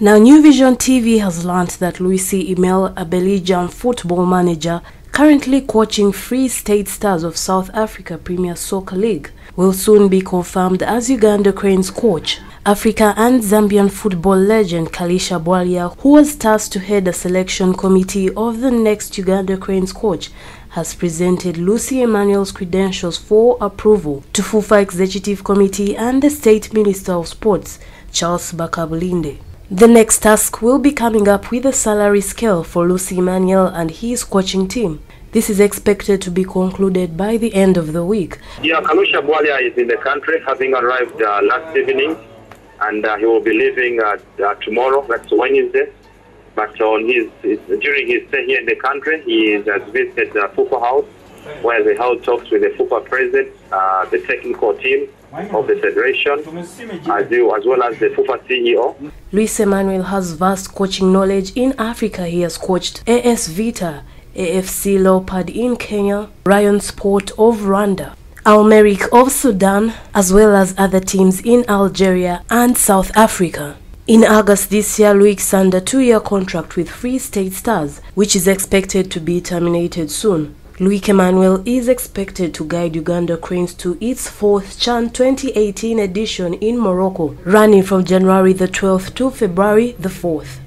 Now, New Vision TV has learned that Luc Eymael, a Belgian football manager currently coaching Free State Stars of South Africa Premier Soccer League, will soon be confirmed as Uganda Cranes coach. Africa and Zambian football legend Kalusha Bwalya, who was tasked to head the selection committee of the next Uganda Cranes coach, has presented Luc Eymael's credentials for approval to FUFA Executive Committee and the State Minister of Sports, Charles Bakkabulindi. The next task will be coming up with a salary scale for Lucy Emmanuel and his coaching team. This is expected to be concluded by the end of the week. Yeah, Kalusha Bwalia is in the country, having arrived uh, last evening, and uh, he will be leaving uh, uh tomorrow, that's Wednesday. But on his, his, during his stay here in the country, he has visited uh, FUFA House, where they held talks with the FUFA president, uh, the technical team, of the federation as, you, as well as the FUFA CEO. Luc Eymael has vast coaching knowledge in Africa. He has coached AS Vita, AFC Leopard in Kenya, Rayon Sport of Rwanda, Al Merrikh of Sudan, as well as other teams in Algeria and South Africa. In August this year, Luis signed a two-year contract with Free State Stars, which is expected to be terminated soon. Luc Eymael is expected to guide Uganda Cranes to its fourth CHAN 2018 edition in Morocco, running from January the 12th to February the 4th.